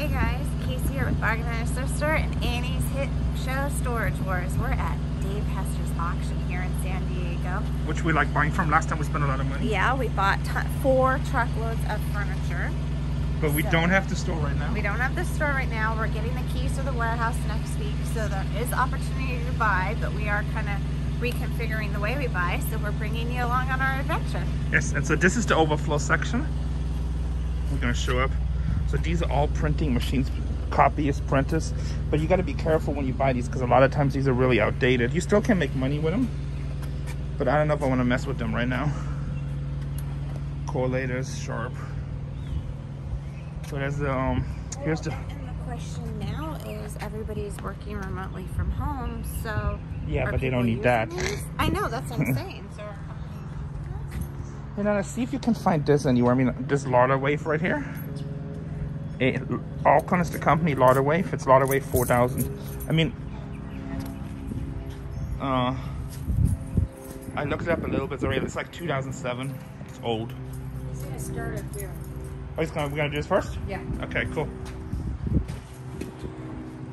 Hey guys, Casey here with Bargain Thrift Store and A&E's Hit Show Storage Wars. We're at Dave Hester's auction here in San Diego. Which we like buying from. Last time we spent a lot of money. Yeah, we bought four truckloads of furniture. But we So- don't have the store right now. We don't have the store right now. We're getting the keys to the warehouse next week, so there is opportunity to buy, but we are kind of reconfiguring the way we buy, so we're bringing you along on our adventure. Yes, and so this is the overflow section. We're gonna show up. So these are all printing machines, copyists, printers. But you gotta be careful when you buy these because a lot of times these are really outdated. You still can make money with them, but I don't know if I wanna mess with them right now. Correlators, sharp. So there's the, um, here's the, And the question now is everybody's working remotely from home, so. Yeah, but they don't need that. these? I know, that's what I'm saying. So You know, see if you can find this anywhere. I mean, this LADARWave right here. It, Alcon is the company, LADARWave. It's LADARWave 4000. I mean, uh, I looked it up a little bit. Already. It's like 2007. It's old. He's gonna start up here. Oh, he's gonna, we gonna do this first? Yeah. Okay, cool.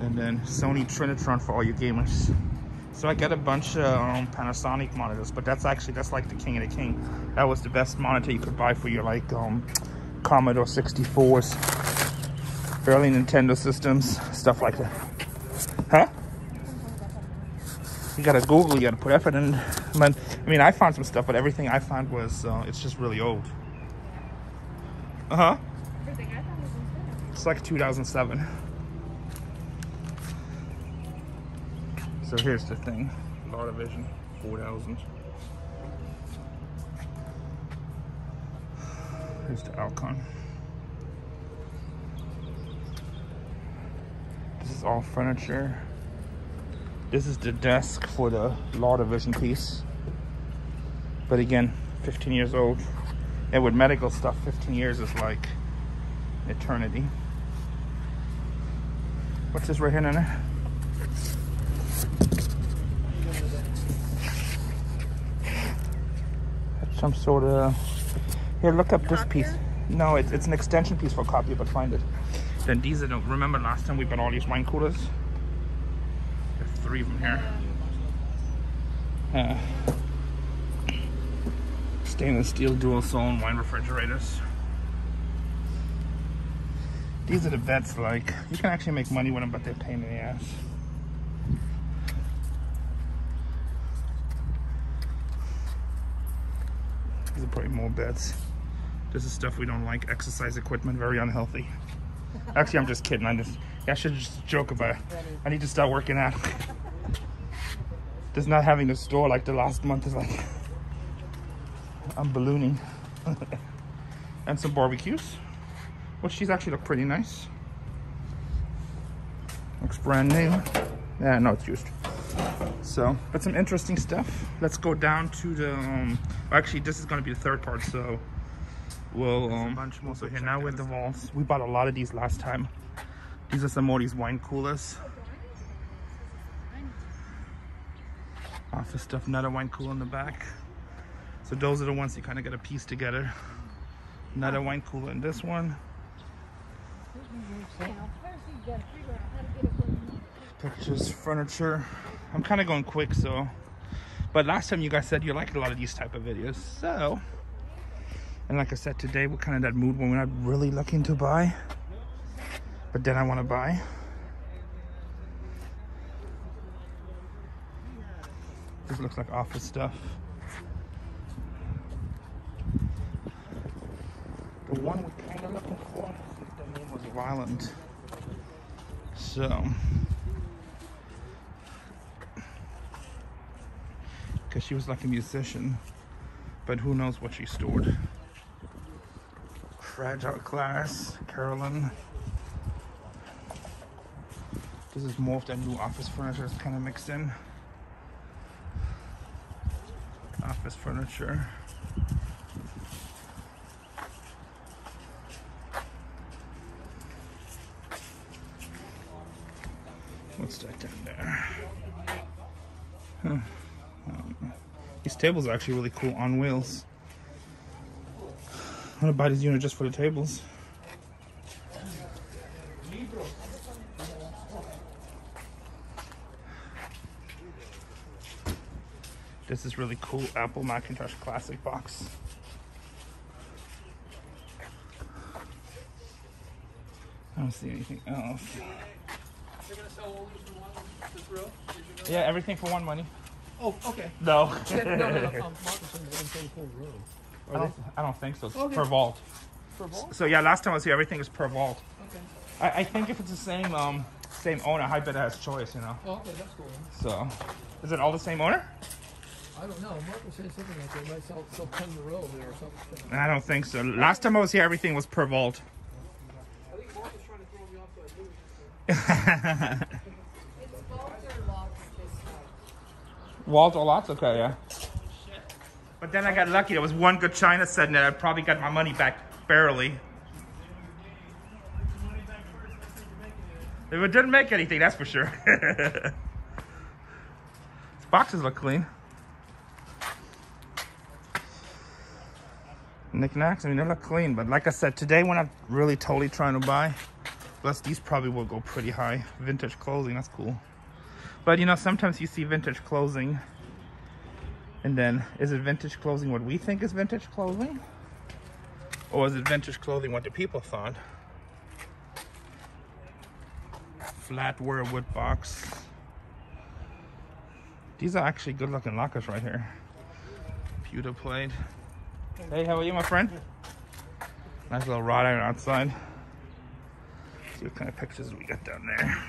And then Sony Trinitron for all you gamers. So I got a bunch of um, Panasonic monitors, but that's actually that's like the king of the king. That was the best monitor you could buy for your like um, Commodore 64s, early Nintendo systems, stuff like that. Huh? You gotta Google, you gotta put effort in. I mean, I found some stuff, but everything I found was uh, it's just really old. Uh huh. Everything I thought was insane. It's like 2007. So here's the thing. LADARVision 4000. Here's the Alcon. This is all furniture. This is the desk for the law division piece. But again, 15 years old. And with medical stuff, 15 years is like eternity. What's this right here, Nana? That's some sort of. Here, look up this piece. No, it's, it's an extension piece for copy, but find it. Then these are the. Remember last time we bought all these wine coolers? There's three of them here. Uh, stainless steel dual zone wine refrigerators. These are the bets, like, you can actually make money with them, but they're pain in the ass. These are probably more beds. This is stuff we don't like. Exercise equipment, very unhealthy. Actually, I'm just kidding. I just, I should just joke about it. I need to start working out. Just not having a store like the last month is like, I'm ballooning. and some barbecues. Well, she's actually look pretty nice. Looks brand new. Yeah, no, it's used. So, but some interesting stuff. Let's go down to the, um, actually, this is going to be the third part, so we'll, um, bunch more. So here now with the vaults. We bought a lot of these last time. These are some more of these wine coolers. Office stuff, another wine cooler in the back. So those are the ones you kind of get a piece together. Another wine cooler in this one. Pictures, furniture. I'm kind of going quick, so. But last time you guys said you liked a lot of these type of videos, so. And like I said, today we're kind of that mood when we're not really looking to buy, but then I want to buy. This looks like office stuff. The one we're kind of looking for, the name was Violent. So, because she was like a musician, but who knows what she stored. Fragile Glass, Carolyn. This is more of that new office furniture that's kind of mixed in. Office furniture. What's that down there? Huh. Um, these tables are actually really cool on wheels. I'm gonna buy this unit just for the tables. This is really cool Apple Macintosh Classic box. I don't see anything else. They're gonna sell all this in one, this row? Did you know? Yeah, everything for one money. Oh, okay. No. No, no, no, um, Marcus said one twenty-four row. I don't, I don't think so. It's Okay. per vault. they for ball? So yeah, last time I was here, everything is per vault. Okay. I, I think if it's the same um same owner, I bet it has choice, you know. Oh, okay, that's cool. So, is it all the same owner? I don't know. Marcus said something like they might sell, sell ten in a row there or something. I don't think so. Last time I was here, everything was per vault. I think Marcus trying to throw me off that movie. Walt or lots? Okay, yeah. But then I got lucky. There was one good China set in there. I probably got my money back barely. If it didn't make anything, that's for sure. These boxes look clean. Knickknacks, I mean, they look clean. But like I said, today we're not really totally trying to buy. Plus, these probably will go pretty high. Vintage clothing, that's cool. But you know, sometimes you see vintage clothing, and then is it vintage clothing what we think is vintage clothing? Or is it vintage clothing what the people thought? Flatware wood box. These are actually good looking lockers right here. Pewter plate. Hey, how are you, my friend? Nice little wrought iron outside. See what kind of pictures we got down there.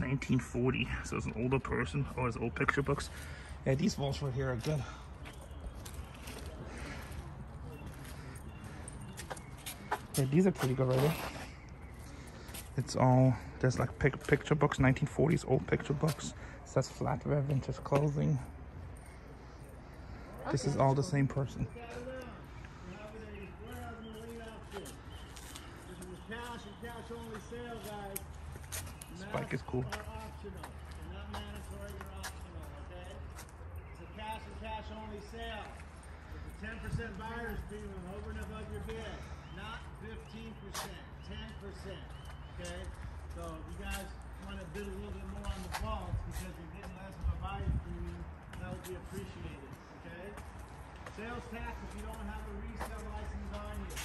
1940, so it's an older person. Oh, it's old picture books. Yeah, these walls right here are good. Yeah, these are pretty good right here. It's all, there's like pic picture books, 1940s old picture books. It says flatware vintage clothing. This is all the same person. Cash and cash only sale, guys. Spike is cool. Are optional. They're not mandatory, they're optional, okay? It's a cash and cash only sale. A ten percent buyer's premium over and above your bid, not fifteen percent, ten percent, okay? So if you guys wanna bid a little bit more on the because a buyer's premium, that would be appreciated, okay? Sales tax if you don't have a resale license on you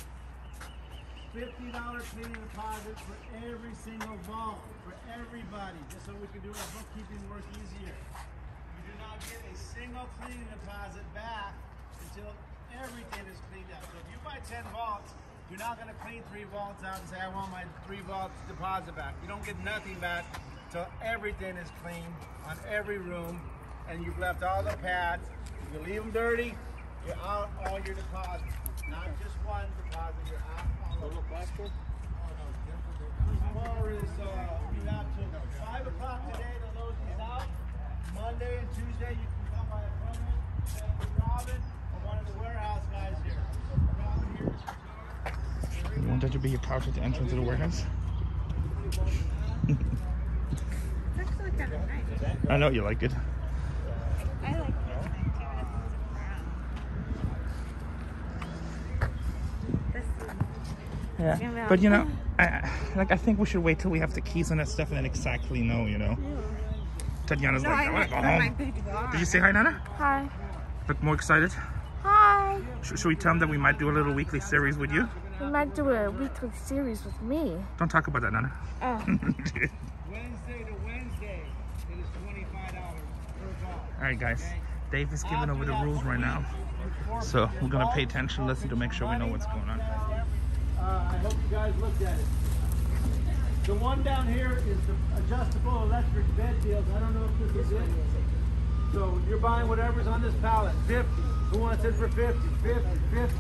fifty dollar cleaning deposit for every single vault for everybody, just so we can do our bookkeeping work easier. You do not get a single cleaning deposit back until everything is cleaned up. So if you buy ten vaults, you're not gonna clean three vaults out and say, I want my three vaults deposit back. You don't get nothing back till everything is clean on every room and you've left all the pads. If you leave them dirty, you're out all your deposits. Not just one deposit, you're out all of them. Tomorrow is, uh, we have till five o'clock today to load these out. Monday and Tuesday, you can come by appointment, check with Robin or one of the warehouse guys here. Robin here is You want that to be your couch at the entrance of the warehouse? It's actually kind of nice. I know you like it. I like this thing too. This is brown. This is Yeah. But you know, I, like I think we should wait till we have the keys on that stuff and then exactly know, you know. Tatiana's No, like, I I want to go home. Did you say hi, Nana? Hi. Look more excited? Hi. Sh- should we tell them that we might do a little weekly series with you? We might do a weekly series with me. Don't talk about that, Nana. Oh. Wednesday to Wednesday, it is twenty-five dollars per vault. All right, guys. Dave is giving over the rules right now. So we're going to pay attention, listen to make sure we know what's going on. Uh, I hope you guys looked at it. The one down here is the adjustable electric bed deals. I don't know if this is it. So you're buying whatever's on this pallet. 50. Who wants it for 50? 50, 50.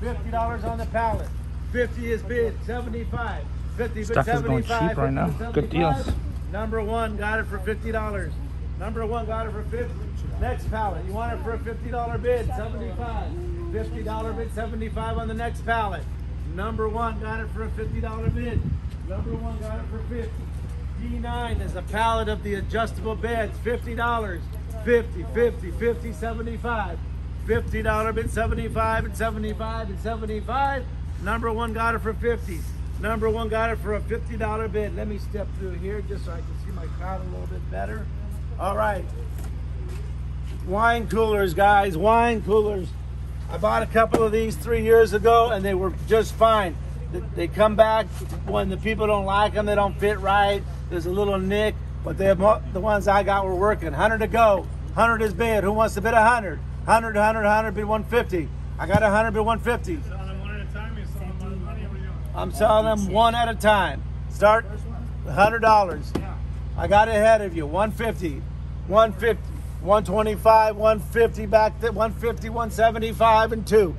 50 dollars on the pallet. 50 is bid. 75. 50 bid Stuff is going cheap right now. Good deals. Number one got it for fifty dollars. Number one got it for fifty. Next pallet, you want it for a fifty dollar bid, seventy-five. Fifty dollar bid, seventy-five on the next pallet. Number one got it for a fifty dollar bid. Number one got it for fifty. D9 is a pallet of the adjustable beds, fifty dollars. 50, 50, 50, 75. $50 bid, 75 and 75 and 75. Number one got it for 50. Number one got it for a $50 bid. Let me step through here just so I can see my crowd a little bit better. All right. Wine coolers, guys, wine coolers. I bought a couple of these three years ago and they were just fine. They- come back when the people don't like them, they don't fit right. There's a little nick, but they the ones I got were working. 100 to go. 100 is bid. Who wants to bid 100? 100, 100, 100, bid 150. I got 100, be 150. I'm selling them one at a time. Start $100. I got ahead of you. 150, 150, 125, 150 back to 150, 175 and two.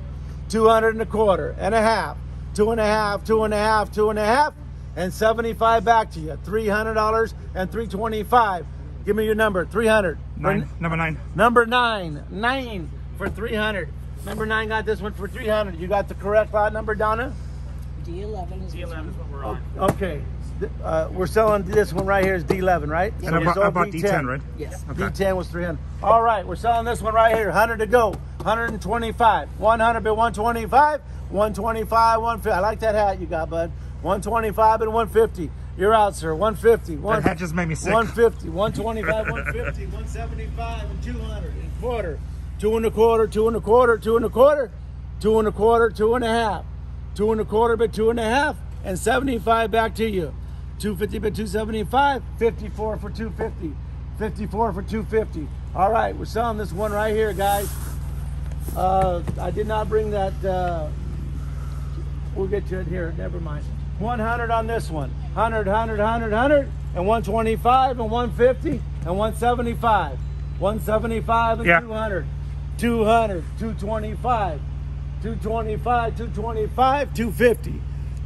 200 and a quarter and a half, two and a half, two and a half, two and a half, and 75 back to you. $300 and 325. Give me your number, 300. Nine. number nine. Number nine. Nine for 300. Number nine got this one for 300. You got the correct lot number, Donna? D11 is, D11 is what we're on. Okay. Uh, we're selling this one right here is D11, right? Yeah. So and I bought D10. D10, right? Yes. Okay. D10 was 300. All right, we're selling this one right here. 100 to go. 125. 100 to 125. 125, 150. I like that hat you got, bud. 125 and 150. You're out, sir. 150. One, that just made me sick. 150, 125, 150, 175, and 200, and a quarter, two and a quarter, two and a quarter, two and a quarter, two and a quarter, 2 and a half, two and a quarter, but two and a half, and 75 back to you. 250 but 275, 54 for 250, 54 for 250. All right, we're selling this one right here, guys. Uh, I did not bring that. Uh, we'll get to it here. Never mind. 100 on this one. 100, 100, 100, 100, and 125, and 150, and 175. 175 and yeah. 200. 200, 225, 225, 225, 250.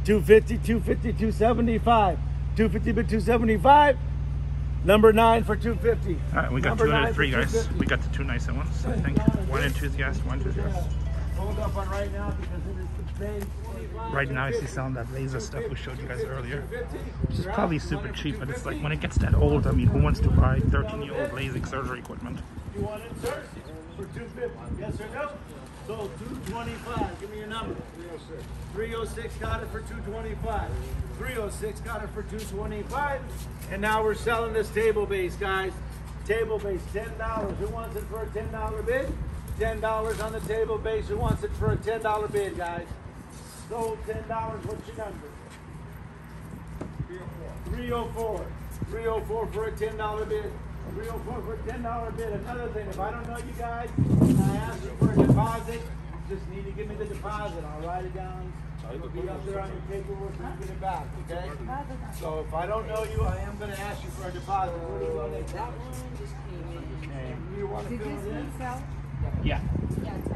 250, 250, 275. 250 but 275. Number nine for 250. All right, we got Number two out of three, guys. We got the two nice ones, I think. One enthusiast, one enthusiast. Hold up on right now because it is the same right now I see selling that laser stuff we showed you guys earlier, which is probably super cheap, but it's like when it gets that old, I mean, who wants to buy 13-year-old LASIK surgery equipment? You want it, sir? For 250, yes or no? So 225, give me your number. 306. 306 got it for 225. 306 got it for 225. And now we're selling this table base, guys. Table base, $10. Who wants it for a $10 bid? $10 on the table base. Who wants it for a $10 bid, guys? sold ten dollars. What's your number? 304. 304 for a $10 bid. 304 for a $10 bid. Another thing, if I don't know you guys and I ask you for a deposit, you just need to give me the deposit. I'll write it down. It'll be up there on your paperwork when you get it back, okay? So if I don't know you, I am going to ask you for a deposit. What do you want to That one just came in. You want to fill it in? Yeah. Yeah.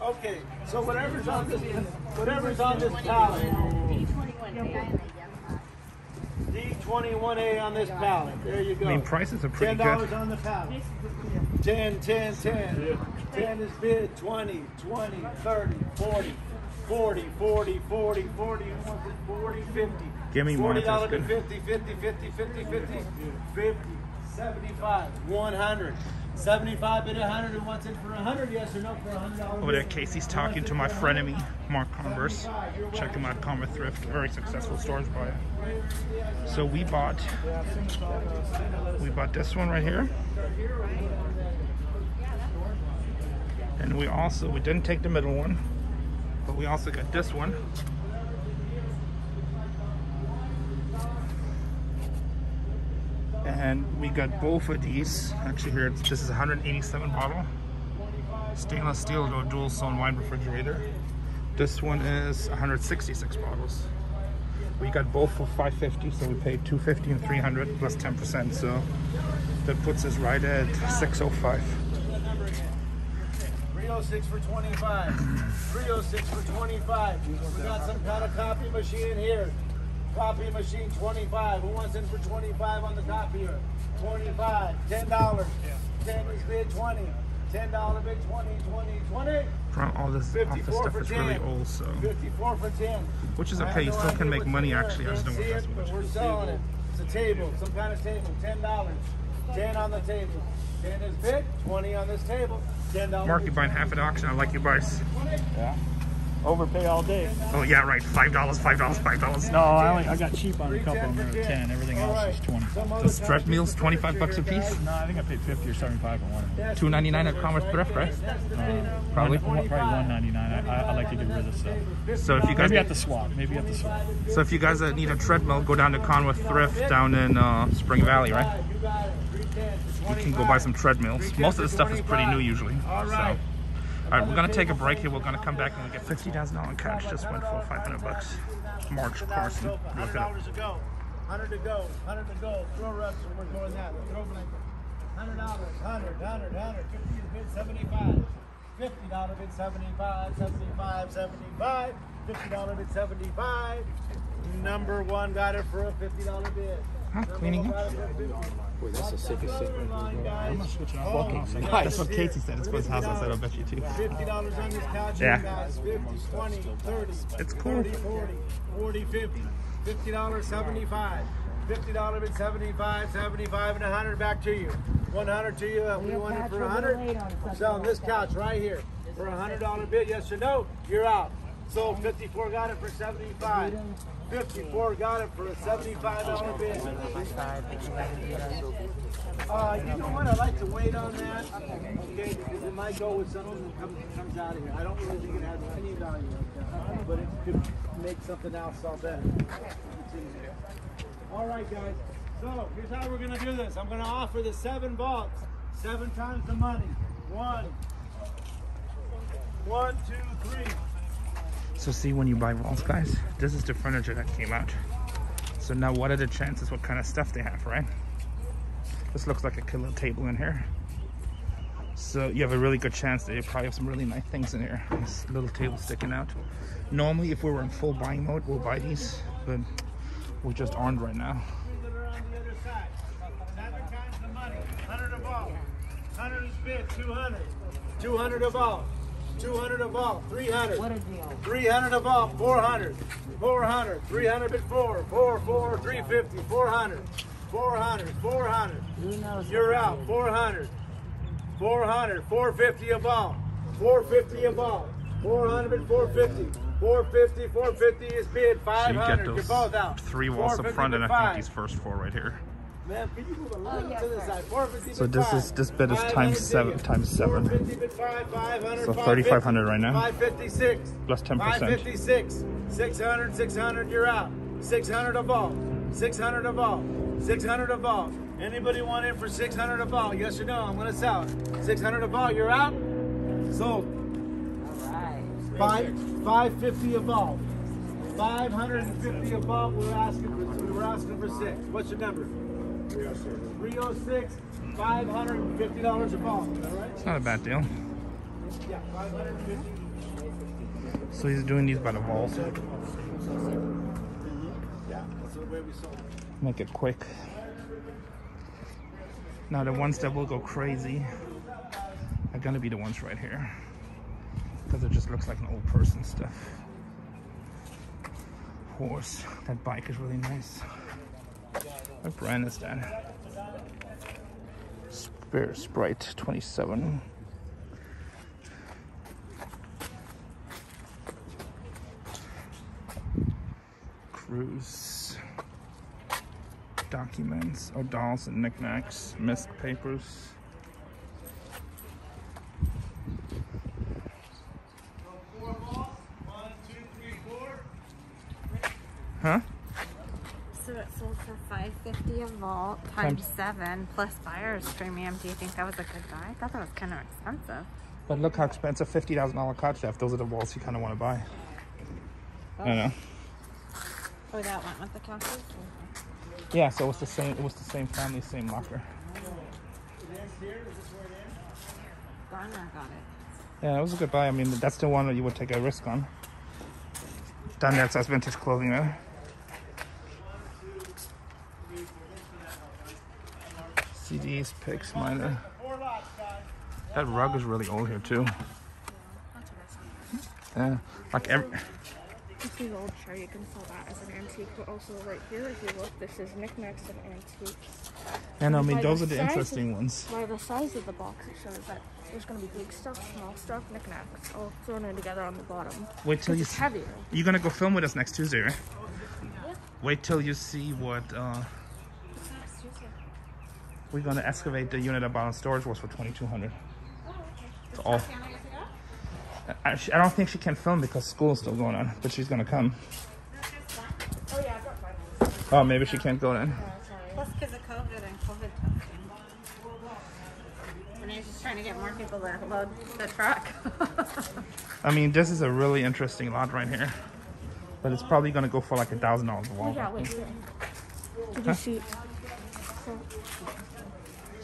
Okay, so whatever's on this, whatever's on this pallet, D21A on this pallet, there you go. I mean, prices are pretty good. $10 on the pallet. 10, 10, 10. 10 is bid, 20, 20, 30, 40, 40, 40, 40, 40, 40, 50. Give me more. $40 to 50, 50, 50, 50, 50, 50, 75, 100. 75 bid 100 and wants in for 100 yes or no for 100 over there casey's talking to my frenemy mark converse. Checking out converse thrift. Very successful storage buyer. So we bought we bought this one right here. And we also we didn't take the middle one but we also got this one. and we got both of these. Actually here this is 187 bottle. Stainless steel dual zone wine refrigerator. This one is 166 bottles. We got both for 550 so we paid 250 and 300 plus 10 percent so that puts us right at 605 306 for 25 306 for 25 we got some kind of copy machine here. Copy machine 25. Who wants in for 25 on the copier? 25. $10. 10 is bid 20. $10 bid 20, 20, 20. Front all this office stuff is 10. really old, so. 54 for 10. Which is okay, you still can make money actually. I just don't want to but We're selling it. It's a table, some kind of table. $10. 10 on the table. 10 is bid, 20 on this table. $10. Mark, you buying half at auction. I like your price. Yeah overpay all day. Oh yeah, right. Five dollars, five dollars, five dollars. No, I only I got cheap on a couple of them. Ten. Everything else is twenty. Those treadmills, twenty-five bucks a piece. No, I think I paid fifty or seventy-five for one. Two ninety-nine at Commerce Thrift, right? Uh, Probably. one, probably one ninety-nine. I, I, I like to get rid of stuff. So if you guys, Maybe at the swap. Maybe at the swap. so if you guys uh, need a treadmill, go down to Conworth Thrift down in uh, Spring Valley, right? You can go buy some treadmills. Most of the stuff is pretty new usually. So. All right, we're gonna take a break here. We're gonna come back and we get fifty thousand dollar cash. Just went for five hundred bucks. March Carson, look it up. to go. Hundred to go. Hundred to go. Throw reps. We're doing that. Throw blanket. Hundred dollars. Hundred. Fifty is bid seventy-five. Fifty dollar bid seventy-five. Seventy-five. Seventy-five. Fifty dollar bid seventy-five. Number one got it for a fifty dollar bid. Huh, cleaning up? Boy, that's the sickest thing. I'm not switching off. Oh, Walking. guys, That's what Casey said. It's for his house. I said, I'll bet you too. Fifty dollars on this couch, Yeah. 50, 20, 30, It's cool. 30, 40, 40, 50. Fifty dollars, seventy-five. Fifty dollar bid, seventy-five, seventy-five, and a hundred back to you. One hundred to you. If we want it for a hundred, I'm selling this couch right here for a hundred dollar bid. Yes or no? You're out. So fifty-four got it for seventy-five. Fifty-four got it for a seventy-five dollar bid. Uh, you know what? I'd like to wait on that. Okay, because it might go with something that comes comes out of here. I don't really think it has any value like that, but it could make something else all better. All right, guys. So here's how we're gonna do this. I'm gonna offer the seven vaults, seven times the money. One, one, two, three. So see, when you buy walls, guys, this is the furniture that came out. So now what are the chances what kind of stuff they have, right? This looks like a killer table in here. So you have a really good chance that you probably have some really nice things in here. This little table sticking out. Normally, if we were in full buying mode, we'll buy these, but we just aren't right now. the money. 100 of all. 100 is bid. 200. 200 of all. 200 of all. 300. What a deal. 300 of all. 400. 400. 300 bid 4. 4, 4, 350. 400. 400. 400. You're out. 400. 400. 450 of all. 450 of all. 400 bid 450. 450. 450 is bid. So you 500. get You're those both out. three walls up front, and I think these first four right here. Man, can you move a little oh, to the side? 450 So this five. is- this bid is times seven- times seven. 450 bid five, 500, So 3,500 right now. 556. 10%. 556. 600, 600, you're out. 600 of all. 600 of all. 600 of all. Anybody want in for 600 of all? Yes or no? I'm going to sell it. 600 of all, you're out? Sold. All right. Five, 550 of all. 550 of all, we're asking for, we were asking for six. What's your number? 306. $550 a ball. All right? It's not a bad deal. Yeah, 550. So he's doing these by the balls. Yeah, that's the way we sold. Make it quick. Now the ones that will go crazy are gonna be the ones right here. Because it just looks like an old person stuff. Horse. That bike is really nice. What brand is that? Spare Sprite 27. Cruise documents or dolls and knickknacks, missed papers. Huh? So it sold for 550 a vault times seven plus buyer's premium. Do you think that was a good buy? I thought that was kind of expensive. But look how expensive fifty thousand dollar couch left. Those are the walls you kind of want to buy. Oh. I know. Oh, that went with the couches? Yeah, so it was the same. It was the same family, same locker. Garner got it. Yeah, it was a good buy. I mean, that's the one that you would take a risk on. Done that, that's vintage clothing there. CDs, picks, lots, guys. That rug is really old here too. Yeah, like every 50 gold chair, you can sell that as an antique. But also right here, if you look, this is knickknacks and antiques. And I mean, those the are the interesting of- ones. By the size of the box, it shows that there's going to be big stuff, small stuff, knickknacks, all thrown in together on the bottom. Wait till you. It's heavier. You're gonna go film with us next Tuesday, right? Wait till you see what. uh We're gonna excavate the unit about storage was for 2,200. It's all. I, I don't think she can film because school's still going on, but she's gonna come. Oh yeah, I've got finals. Oh, maybe she can't go then. Oh, Plus because of COVID and COVID testing. And he's just trying to get more people to load the truck. I mean, this is a really interesting lot right here, but it's probably gonna go for like a thousand dollars a Oh wall. yeah, wait. here. Hmm. Did you see? So,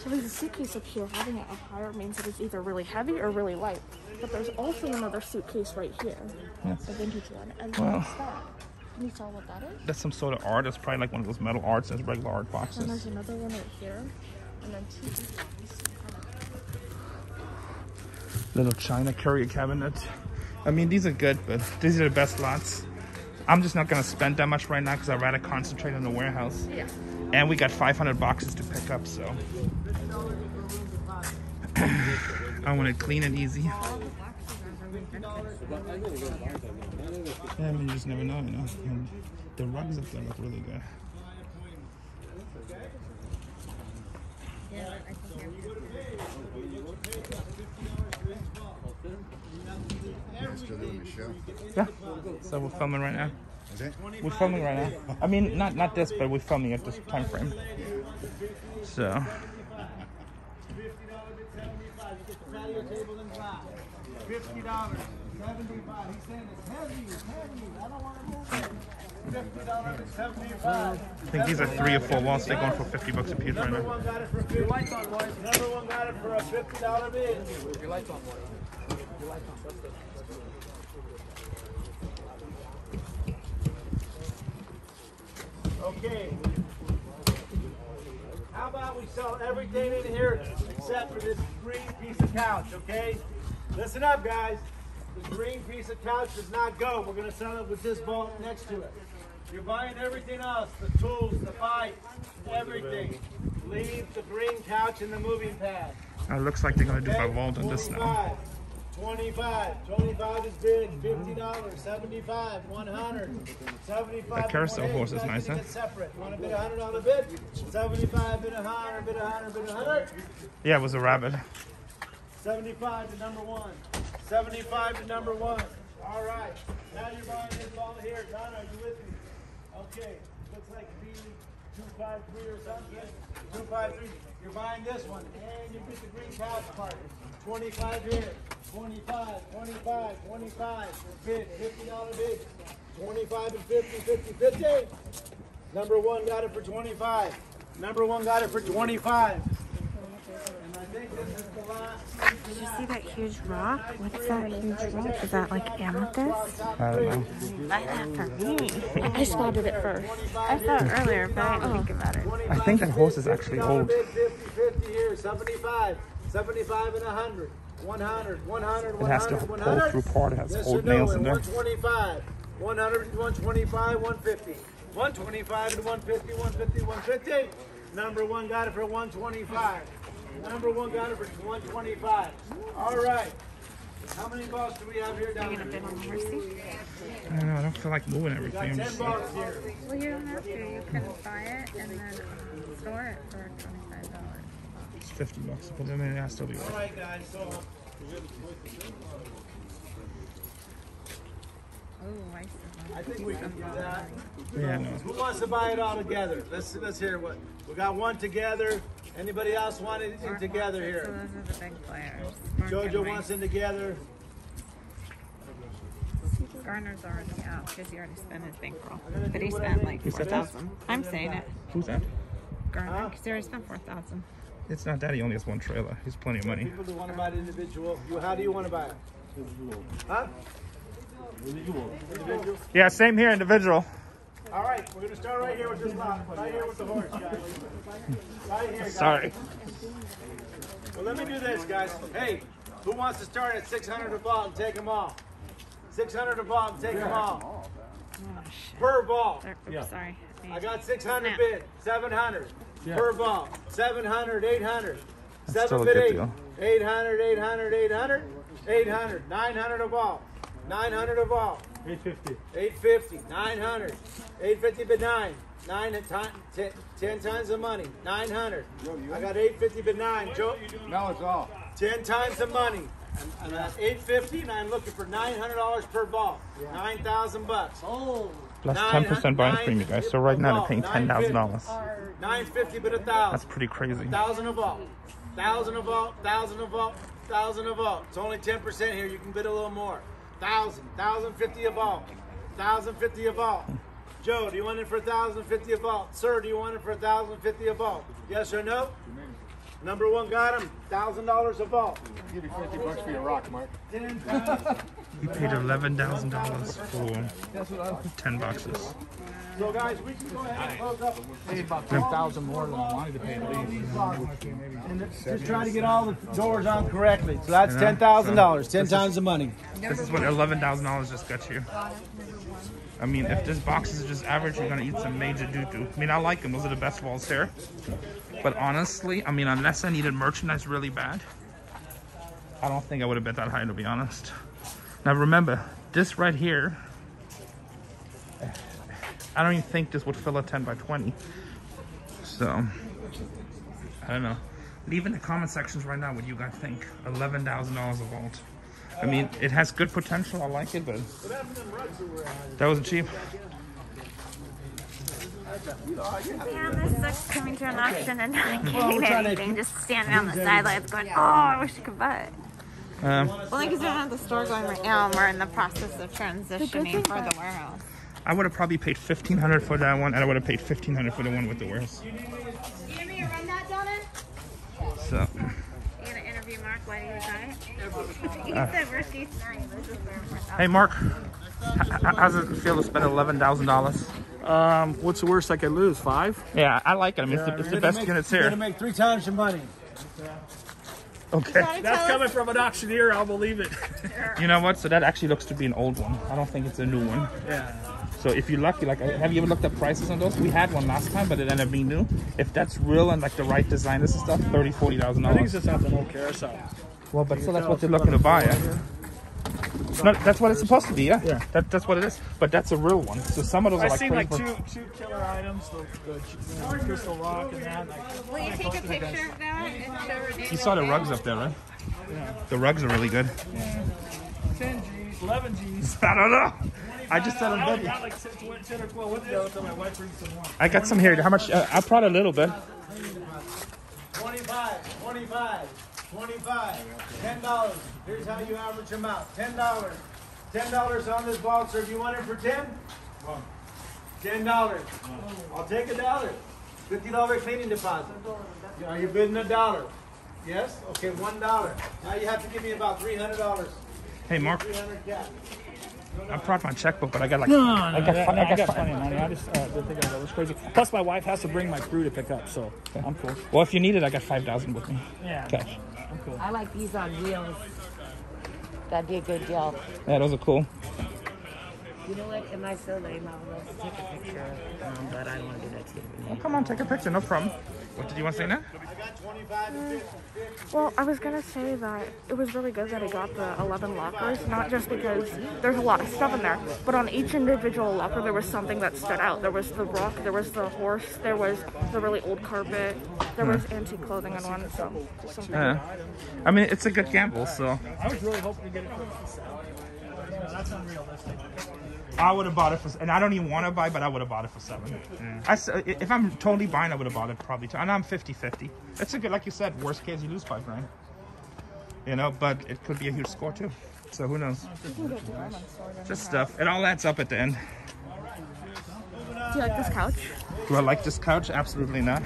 so there's a suitcase up here. Having it up higher means that it's either really heavy or really light. But there's also another suitcase right here, Yes. a vintage one. And Wow. what's that? Can you tell what that is? That's some sort of art. That's probably like one of those metal arts. That's regular art boxes. And there's another one right here. And then two. little china courier cabinet. I mean, these are good, but these are the best lots. I'm just not gonna spend that much right now because I'd rather concentrate on the warehouse. Yeah. And we got 500 boxes to pick up, so I want to clean and easy. Yeah, I mean, you just never know, you know. And the rugs up there look really good. Yeah. So we're filming right now. We're filming right now. I mean, not not this, but we're filming at this time frame. So Fifty dollars seventy-five. You get the patio table in five. Fifty dollars, seventy-five. He's saying it's heavy, it's heavy. I don't want to move it. Fifty dollars seventy-five. I think these are three or four walls. They're going for 50 bucks a piece right Number now. one got it for fifty. lights on, boys. Number one got it for a fifty dollar bid. Your lights on, boys. Your lights on. Okay. How about we sell everything in here except for this green piece of couch, okay? Listen up, guys. This green piece of couch does not go. We're gonna sell it with this vault next to it. You're buying everything else, the tools, the bike, everything. Leave the green couch in the moving pad. It looks like they're gonna do Okay? by vault on this now. 25. 25 is big. $50. 75. 100. 75. That carousel horse is nice, huh? separate. You want a $100 bid? 75 bid a 100 bid a 100 bid a 100. Yeah, it was a rabbit. 75 to number one. 75 to number one. All right. Now you're buying this ball here. Donna, are you with me? Okay. Looks like B253 or something. 253. You're buying this one. And you get the green couch part. 25 here. 25, 25, 25. Bid. $50 bid. 25 and 50, 50, 50. Number one got it for 25. Number one got it for 25. And I think this is the last. Did you see that huge rock? What's that huge rock? Is that like amethyst? I don't know. Buy that for me. I spotted it first. I saw it earlier, but I didn't think about it. I think that horse is actually old. 50, 50 here, 75, 75 and 100, 100, 100, It has to 100, pull 100. through part. It has Yes old or no, nails in and there. 125, 100, 125, 150, 125 and 150, 150, 150. Number one got it for 125. Number one got it for 125. All right. How many balls do we have here down You're gonna there? bid on the horsey? I don't know. I don't feel like moving everything. We Got 10 balls here. Well, you don't have to. You can buy it and then store it for twenty-five dollars. it's 50 bucks. But I mean, it has to be All worth it. right, guys. So Oh, I see. I think we can do that. Yeah, no. Who wants to buy it all together? Let's let's hear what we got. One together. Anybody else want it in together So here? those are the big players. Mark Jojo wants in together. Garner's already out because he already spent his bankroll. But he spent like four said that? thousand. I'm saying it. Who's that? Garner, because he already spent four thousand. It's not that. He only has one trailer. He's plenty of money. People who want to buy it individual. You, how do you want to buy it? Huh? Individual. individual. Yeah, same here, individual. All right, we're gonna start right here with this lot. Right here with the horse, guys. Right here, guys. Sorry. Well, let me do this, guys. Hey, who wants to start at 600 a ball and take them all? 600 a ball and take them all. Oh, per ball. There- oops, Yeah. Sorry. I got 600 Snap. bid, 700 Yeah. per ball, 700, 800, That's still seven a bid good eight, deal. 800, 800, 800, 800, 900 a ball, 900 a ball, 850. 850, 900, 850 bid nine, nine at time, ten, times the money, 900. I got 850 bid nine, Joe. No, it's all. 10 times the money. I'm at 850 and I'm looking for $900 per ball. 9,000 bucks. Oh. Plus Nine 10% buying premium, guys. So right now they're paying $10,000. 950 but a thousand. That's pretty crazy. Thousand a vault. Thousand a vault. Thousand a vault. Thousand a vault. It's only 10% here. You can bid a little more. Thousand. Thousand fifty a vault. Thousand fifty a vault. Joe, do you want it for a thousand fifty a vault? Sir, do you want it for a thousand fifty a vault? Yes or no? Number one got him. Thousand dollars a vault. Give you 50 bucks for your rock, Mark. Ten. You paid $11,000 for 10 boxes. So guys, we can go ahead and close up. Paid about 3000 more than I wanted to pay. And just try to get all the doors on correctly. So that's ten thousand dollars. Ten times the money. This is what $11,000 just got you. I mean, if this box is just average, you're gonna eat some major doo-doo. I mean, I like them. Those are the best walls here. But honestly, I mean, unless I needed merchandise really bad, I don't think I would have bet that high, to be honest. Now remember, this right here, I don't even think this would fill a 10 by 20. So, I don't know. Leave in the comment sections right now what you guys think. $11,000 a vault. I mean, it has good potential. I like it, but that wasn't cheap. Yeah, this sucks coming to an auction and not getting trying anything. Just standing on the sidelines going, oh, I wish I could buy it. Um, Well, because we're not have the store going right now, and we're in the process of transitioning for the warehouse. I would have probably paid 1500 for that one, and I would have paid 1500 for the one with the warehouse. You want me to run that, Donna? So, You gonna interview Mark? Why do you buy it? he said where she's starting. This is where we're hey, Mark, h- h- how does it feel to spend $11,000? Um, what's the worst I could lose? Five? Yeah, I like it. I mean, it's the, it's the best units You're gonna make three times your money. Okay. That's coming from an auctioneer. I'll believe it. You know what? So that actually looks to be an old one. I don't think it's a new one. yeah. So if you're lucky, like, have you ever looked up prices on those? We had one last time, but it ended up being new. If that's real and like the right design, this and stuff, thirty, forty thousand I think it's dollars. just something old carousel. Well, but so that's what they're looking to buy. Yeah. No, that's what it's supposed to be. Yeah. Yeah. That, that's what it is. But that's a real one. So some of those are I've like seen like two two killer items, the, the you know, crystal rock and that. Like, Will you take a picture of that and show her? You saw the rugs up there, right? Yeah. The rugs are really good. 10 G's, 11 G's. I don't know. I just said I I'm good. got like 10, 10 or 12 with me until my wife brings some more. I got some here. How much? Uh, I brought a little bit. 25, 25, 25, ten dollars. Here's how you average them out. Ten dollars. Ten dollars on this ball, sir. Do you want it for ten? Ten dollars. I'll take a dollar. Fifty dollar cleaning deposit. Are you bidding a dollar? Yes? Okay, one dollar. Now you have to give me about three hundred dollars. Hey, Mark. Three hundred cash. I brought my checkbook, but I got like. No, no, I got. I, fi- I, I got fi- plenty of money. I just uh, didn't think that was crazy. Plus, my wife has to bring my crew to pick up, so I'm cool. Well, if you need it, I got five thousand with me. Yeah, Cash. I like these on wheels. That'd be a good deal. Yeah, those are cool. You know what? Am I so lame? I would love to take a picture, um, but I don't want to do that to you. Well, come on, take a picture. No problem. What did you want to say now? I got twenty-five and fifty. Well, I was gonna say that it was really good that I got the 11 lockers, not just because there's a lot of stuff in there, but on each individual locker there was something that stood out. There was the rock, there was the horse, there was the really old carpet, there was antique clothing in one, so something. Yeah. I mean, it's a good gamble, so. I was really hoping to get it for that's unrealistic. I would have bought it for, and I don't even want to buy, but I would have bought it for seven. I s uh, if I'm totally buying, I would have bought it probably two. And I'm 50-50. It's a good, like you said, worst case you lose five grand. You know, but it could be a huge score too. So who knows? Just stuff. It all adds up at the end. Do you like this couch? Do I like this couch? Absolutely not.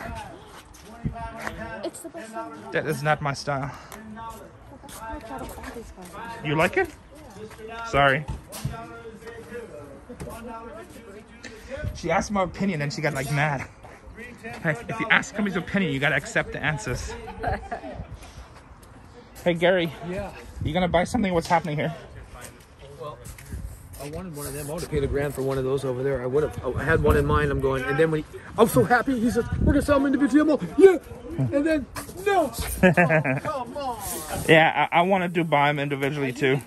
It's the best one. That is not my style. I've got all these ones. You like it? Sorry. She asked my opinion and she got like mad. Hey, if you ask somebody's opinion, you gotta accept the answers. Hey Gary, Yeah. you gonna buy something? What's happening here? I wanted one of them. I would have paid a grand for one of those over there. I would have. I had one in mind. I'm going, and then when he, I was so happy, he says, "We're gonna sell them individually." I'm "Yeah," and then no. Come on. Yeah, I, I want to do buy them individually too.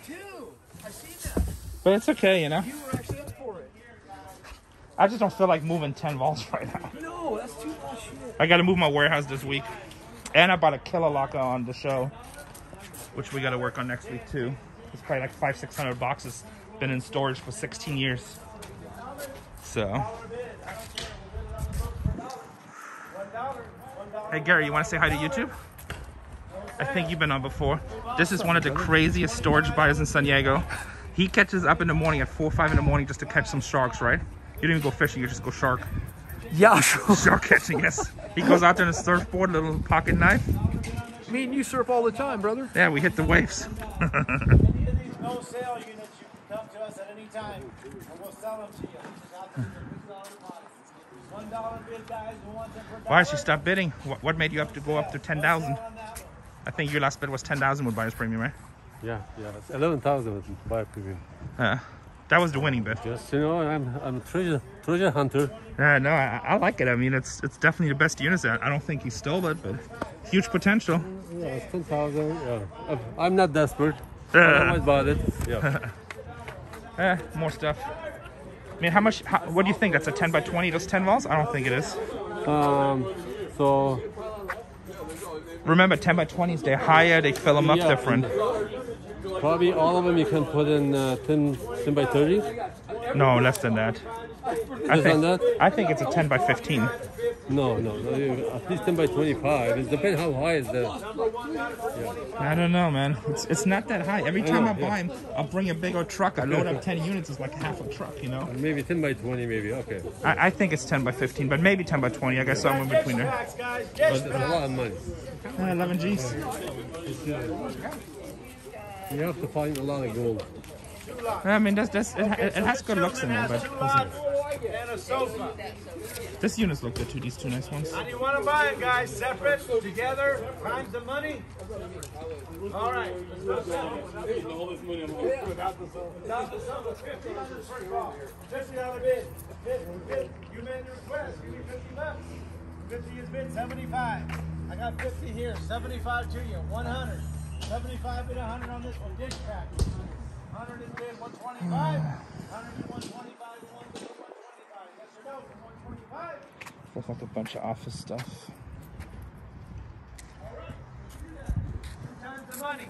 I see that. But it's okay, you know. You were actually up for it. I just don't feel like moving 10 vaults right now. No, that's too much shit. I got to move my warehouse this week. And I bought a killer locker on the show, which we got to work on next week too. It's probably like five, 600 boxes. Been in storage for 16 years. So. Hey Gary, you want to say hi to YouTube? I think you've been on before. This is one of the craziest storage buyers in San Diego. He catches up in the morning at 4 or 5 in the morning just to catch some sharks, right? You don't even go fishing, you just go shark. Yeah, sure. Shark catching, yes. He goes out there in a surfboard, little pocket knife. Me and you surf all the time, brother. Yeah, we hit the waves. Any of these no sale units, you can come to us at any time, and we'll sell them to you. This is out there for $6 a box. One dollar bid, guys. Who wants them for a Why did you stop bidding? What, what made you up to go up to 10,000? Sale on that one. I think your last bid was 10,000 with buyer's premium, right? Yeah, yeah, 11,000 with buy premium. Yeah. That was the winning bid. Just, you know, I'm, I'm a treasure, treasure hunter. Yeah, no, I, I like it. I mean, it's it's definitely the best units. I I don't think he stole it, but huge potential. Yeah, it's 10,000. Yeah. I'm- not desperate. I Yeah. might buy it. Yeah. Eh, more stuff. I mean, how much? How, what do you think? That's a 10 by 20. Those 10 volts? I don't think it is. um, so, Remember, 10 by 20s, they're higher. They fill them up Yeah. different. Probably all of them you can put in uh, 10, 10 by 30. No, less than that. I Less think, than that? I think it's a 10 by 15. No, no, no. At least 10 by 25. It depends how high is the. I don't know, man. It's it's not that high. Every time I know, buy them, I'll bring a bigger truck. I load up 10 units. It's like half a truck, you know? Maybe 10 by 20, maybe. Okay. I, I think it's 10 by 15, but maybe 10 by 20. I guess somewhere in between there. But it's a lot of money. Uh, 11 G's. You have to find a lot of gold. I mean, that's, that's, it, ha- it has good looks in there, but Two and a sofa. this units look good too. These two nice ones. How do you want to buy it, guys? Separate, together, times the money? All right. Without the sofa, fifty dollars first of all. Fifty dollar bid. Bid, bid. You made the request. Give me fifty bucks. Fifty is bid, seventy-five. I got fifty here, seventy-five to you, one hundred. Seventy-five bid, hundred on this one, dish pack. Hundred is bid, one twenty-five. Hundred is one twenty-five, one twenty-five. Yes or no, one twenty-five? Looks like a bunch of office stuff. times the money.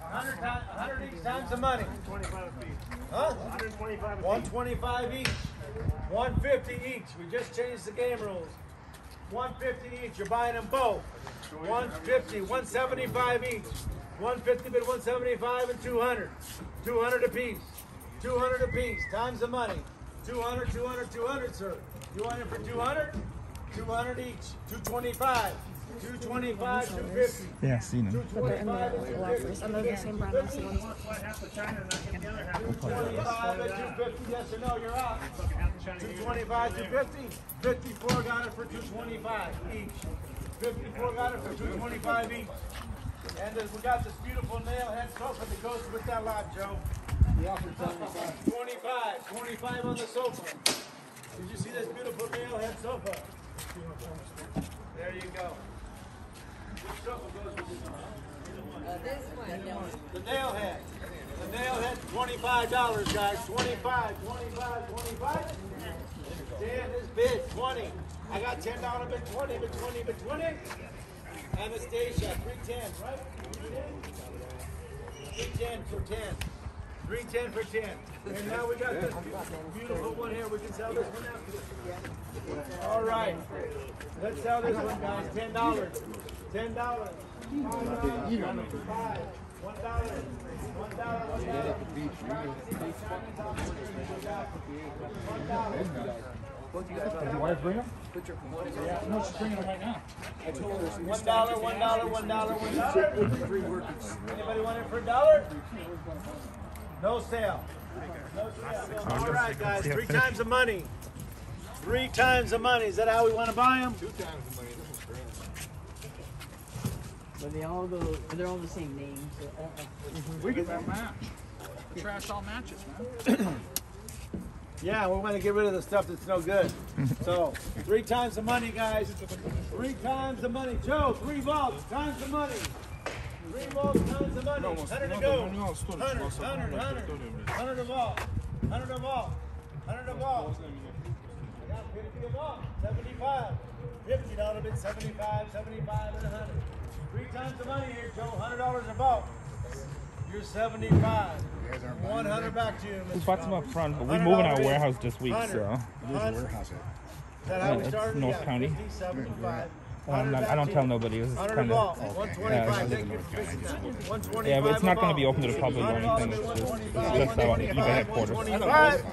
Hundred times, hundred each times the money. One twenty-five Huh? One twenty-five each. One fifty each. We just changed the game rules. One fifty each. You're buying them both. One fifty, one seventy-five each. One fifty bid one seventy-five and two hundred. Two hundred apiece. Two hundred apiece. Times the money. 200, 200, 200, sir. You want it for 200? 200 each. 225. 225, 250. Yeah, seen them. 225 and 250. I know the same brand as the ones. 225 and 250, yes or no, you're out. 225, 250. 54 got it for 225 each. 54 got it for 225 each. And then we got this beautiful nail head sofa that goes with that lot, Joe. 25, 25 on the sofa. Did you see this beautiful nail head sofa? There you go. Which sofa goes with uh, this? One. The nail head. The nail head, twenty-five dollars, guys. Twenty-five, twenty-five, twenty-five. Dan is bid, twenty. I got ten dollar bid, twenty, bid twenty, bid twenty. Anastasia, three ten, right? Ten for ten. Three ten for ten. And now we got this beautiful one here. We can sell this one after. All right. Let's sell this one, guys. Ten dollars. Ten dollars. Five. One dollar. One dollar. One dollar. One dollar, one dollar, one dollar, one dollar. one Anybody want it for a dollar? No sale. No sale. All right, guys, three times the money. Three times the money. Is that how we want to buy them? Two times the money. But they all go, they're all the same name. So, uh, uh, We get that match. The trash all matches, man. Yeah, we want to get rid of the stuff that's no good. so, three times the money, guys. Three times the money. Joe, three balls, times the money. Three balls, times the money. 100 to go. 100, 100, 100. 100 of all. 100 of all. 100 of all. I got 50 of all. 75. 50 dollar bid, 75, 75, and 100. Three times the money here, Joe. $100 a ball. You're 75. 100 back to you, We Mr. bought some up Roberts. front, but we're moving our warehouse this week, 100. so 100. Warehouse it. Is that how Yeah, we it's started? North Yeah, County. 50, 75. I'm not, I don't tell nobody. It was 100 kind ball, of 125. Thank you for visiting that. 125 yeah, but it's not a going to ball. be open to the public or anything. It's just, it's just our eBay headquarters. 125.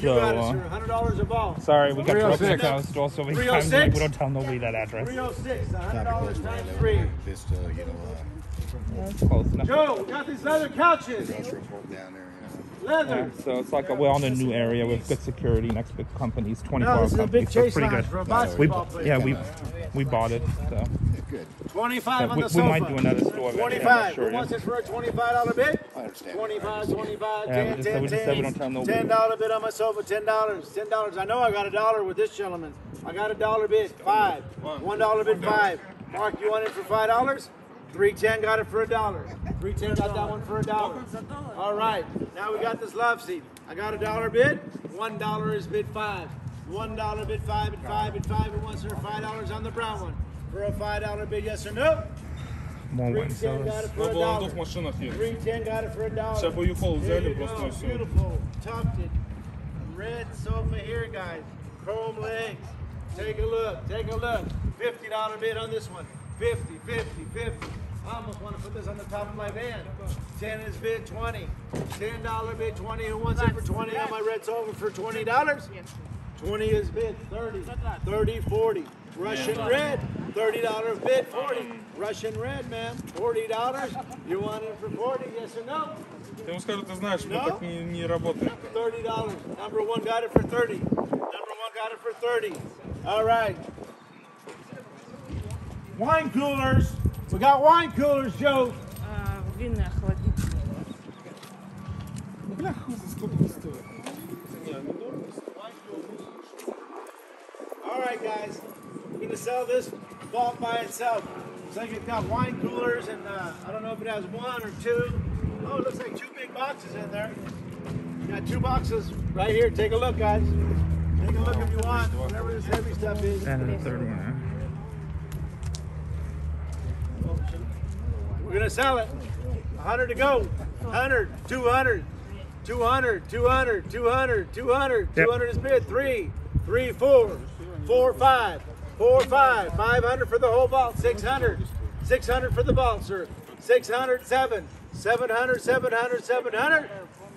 You So, got it, uh, sir. $100 a ball. sorry, we got broken 306. accounts also many times. Like, 306. we don't tell nobody that address. 306, $100 times three. This, uh, you know, Yeah, close enough. Joe, we got these leather couches. report down there, you know. Leather. Yeah, so it's like a, we're on a new area with good security next big companies, 24 No, this is a companies. big so it's chase pretty good. for We, basketball player. yeah, we we bought it. So, Good. 25 so on we, the we sofa. might do another store. eventually, I'm not 25. Sure Who wants yet. this for a $25 bid? I understand. 25, 25, Yeah, we 10, just said- 10, we just said we don't $10 bid on my sofa, $10. $10. I know I got a dollar with this gentleman. I got a dollar bid, five. One dollar bid, five. Mark, you want it for five dollars? 310 got it for a dollar. 310 got that one for a dollar. All right, now we got this love seat. I got a dollar bid, one dollar is bid five. One dollar bid five and five and five and one, sir. Five dollars on the brown one. For a five dollar bid, yes or no? More wine 310 got cellars. it for a Була в dollar. двох машинах є. 310 got it for a dollar. Ще поїхав, There взяли you просто go. і все. Beautiful, tufted, red sofa here, guys. Chrome legs. Take a look, take a look. $50 bid on this one. 50, 50, 50. I almost want to put this on the top of my van. 10 is bid 20. $10 bid 20. Who wants it for 20 on my red sofa for $20? 20 is bid 30. 30, 40. Russian red, $30 bid 40. Russian red, ma'am, $40. You want it for 40, yes or no? Ти йому скажу, ти знаєш, ви No? так не, не працюєте. Thirty dollars. Number one got it for thirty. Number one got it for thirty. All right. Wine coolers. We got wine coolers, Joe. Винная холодильник. All right, guys. We're gonna sell this vault by itself. Looks like it's got wine coolers, and uh, I don't know if it has one or two. Oh, it looks like two big boxes in there. Got two boxes right here. Take a look, guys. Take a look if you want. Whatever this heavy stuff is. And the third one. We're gonna sell it. 100 to go. 100, 200, 200, 200, 200, 200, Yep. 200 is bid. Three, three, four, four, five, four, five, 500 for the whole vault. 600, 600 for the vault, sir. 600, seven, 700, 700, 700,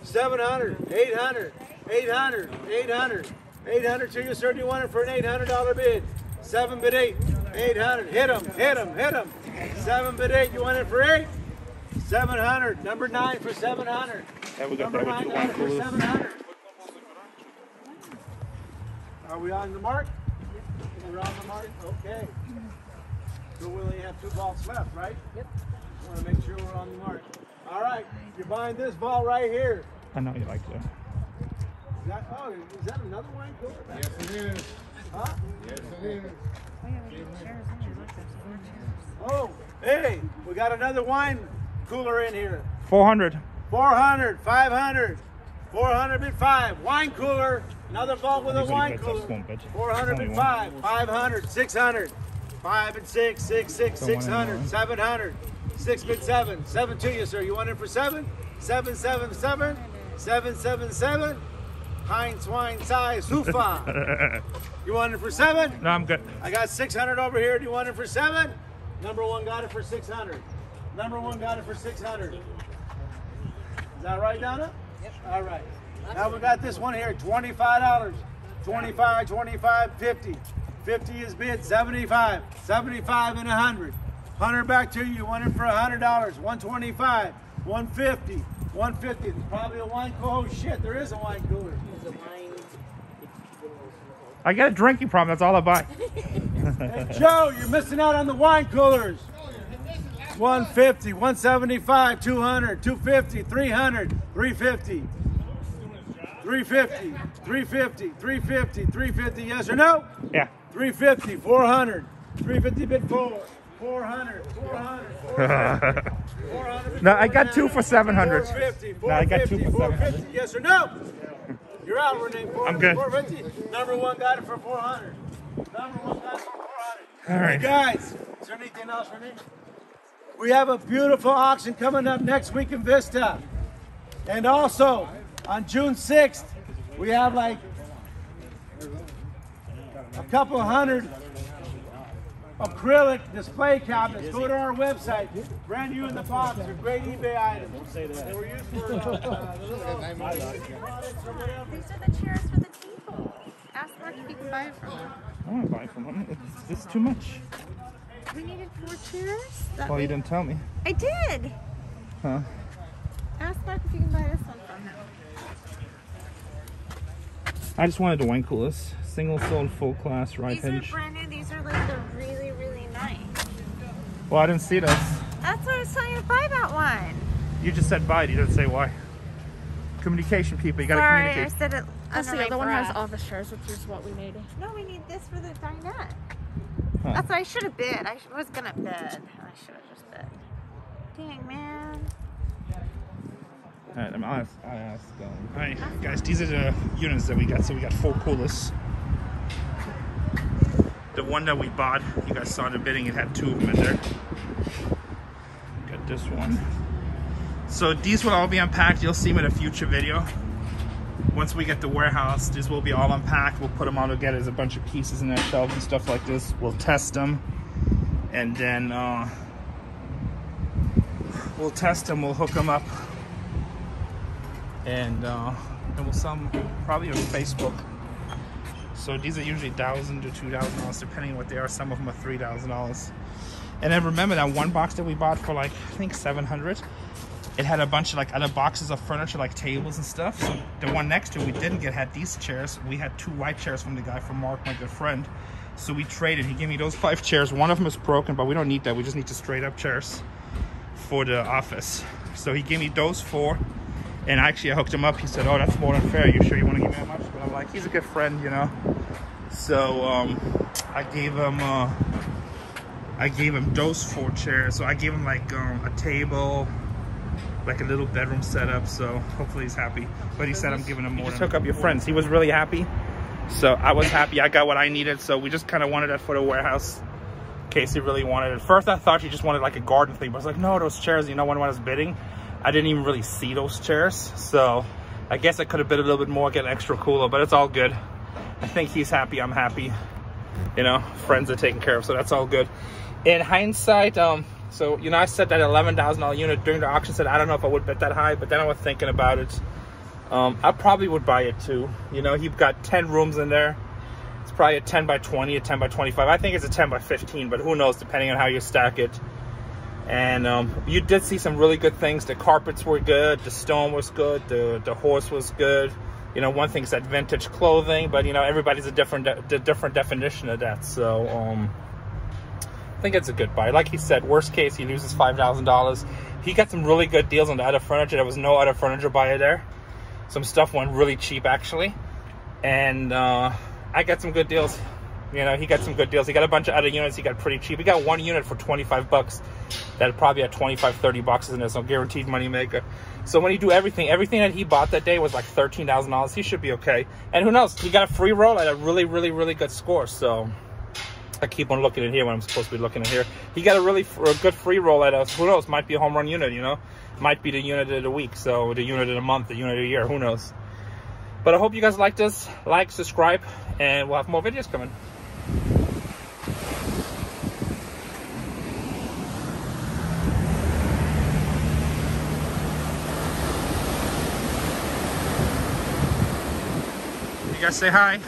700, 800, 800, 800, 800 to you, sir. Do you want it for an $800 bid? Seven bid eight, 800. Hit him, hit him, hit him. Seven bid eight. You want it for eight? 700. Number nine for 700. Yeah, we got Number that with nine two got for 700. Are we on the mark? We're on the mark. Okay. So we only have two balls left, right? Yep. Want to make sure we're on the mark. All right. You're buying this ball right here. I know you like that. Is that, oh, is that another wine cooler? Yes, it is. Huh? Yes, it is. Oh, Oh, hey, we got another wine cooler in here. 400. 400, 500, 400 bid five. Wine cooler, another vault with a wine cooler. us won't bet you. 400 There's bid only five, 500, 600, five and six, six, six, Don't want 600, any more. 700, six bid seven, seven to you, sir. You want it for seven? Seven, seven, seven, seven, seven, seven. Heinz wine size, Hufa. you want it for seven? No, I'm good. I got 600 over here. Do you want it for seven? Number one got it for 600. Number one got it for 600. Is that right, Donna? Yep. All right. Now we got this one here, $25. 25, 25, 50. 50 is bid, 75. 75 and 100. 100 back to you. You want it for $100. 125, 150, 150. Probably a wine cooler. Oh, shit, there is a wine cooler. I got a drinking problem. That's all I buy. Hey, Joe, you're missing out on the wine coolers. 150, 175, 200, 250, 300, 350. 350, 350, 350, 350, yes or no? Yeah. 350, 400, 350 bid four, 400, 400, 400. 400 No, I got two for 700. 450, No, I got two 450, for 700. 450, yes or no? You're out, Rene. I'm good. 450. Number one got it for 400. Number one got it for 400. All right. Hey guys, is there anything else, Rene? We have a beautiful auction coming up next week in Vista. And also, on June 6th, we have like a couple hundred acrylic display cabinets. Go to our website. Brand new in the box. They're great eBay items. They were used for uh, the little- These are the chairs for the table. Ask Mark if you can buy it from him. I want to buy from him. It's just too much. We needed four chairs. That Well, you didn't tell me. I did. Huh? Ask Mark if you can buy this one from him. I just wanted the wine coolers. Single sold full class right These are brand new. These are like they're really, really nice. Well, I didn't see those. That's what I was telling you to buy that one. You just said buy. it. You didn't say why. Communication, people. You gotta Sorry, I communicate. said it. Plus, under the other one has breath. office chairs, which is what we need. No, we need this for the dinette. Huh. That's what I should have bid. I was gonna bid. I should have just bid. Dang man. All right, I'm I'll. I'll ask um, all right, guys. These are the units that we got. So we got four coolers. The one that we bought, you guys saw the bidding. It had two of them in there. Got this one. So these will all be unpacked. You'll see them in a future video. Once we get the warehouse, these will be all unpacked. We'll put them all together. as a bunch of pieces in that shelf and stuff like this. We'll test them, and then uh, we'll test them. We'll hook them up and uh, and we'll sell them probably on Facebook. So these are usually thousand to two thousand dollars, depending on what they are. Some of them are three thousand dollars. And then remember that one box that we bought for like I think seven hundred. It had a bunch of like other boxes of furniture, like tables and stuff. So the one next to it we didn't get had these chairs. We had two white chairs from the guy from Mark, my good friend. So we traded. He gave me those five chairs. One of them is broken, but we don't need that. We just need the straight up chairs for the office. So he gave me those four. And actually, I hooked him up. He said, "Oh, that's more than fair. You sure you want to give me that much?" But I'm like, "He's a good friend, you know." So um, I gave him, uh, I gave him those four chairs. So I gave him like um, a table, like a little bedroom setup. So hopefully he's happy. But he said, "I'm giving him more." You just hook up your friends. He was really happy. So I was happy. I got what I needed. So we just kind of wanted that for the warehouse. Casey really wanted it. First, I thought he just wanted like a garden thing. But I was like, no, those chairs. You know, when I was bidding. I didn't even really see those chairs. So I guess I could have bid a little bit more, get an extra cooler, but it's all good. I think he's happy, I'm happy. You know, friends are taken care of, so that's all good. In hindsight, um, so, you know, I said that $11,000 unit during the auction, said I don't know if I would bet that high, but then I was thinking about it. Um, I probably would buy it too. You know, you've got 10 rooms in there. It's probably a 10 by 20, a 10 by 25. I think it's a 10 by 15, but who knows, depending on how you stack it and um, you did see some really good things. The carpets were good, the stone was good, the the horse was good. You know, one thing is that vintage clothing, but you know everybody's a different de different definition of that. So um, I think it's a good buy. Like he said, worst case he loses five thousand dollars. He got some really good deals on the other furniture. There was no other furniture buyer there. Some stuff went really cheap actually, and uh, I got some good deals. You know, he got some good deals. He got a bunch of other units. He got pretty cheap. He got one unit for 25 bucks. That probably had 25, 30 boxes in it. So guaranteed money maker. So when you do everything, everything that he bought that day was like $13,000. He should be okay. And who knows? He got a free roll at a really, really, really good score. So I keep on looking in here when I'm supposed to be looking in here. He got a really a good free roll at us. Who knows? Might be a home run unit, you know? Might be the unit of the week. So the unit of the month, the unit of the year. Who knows? But I hope you guys like this. Like, subscribe, and we'll have more videos coming. You guys say hi.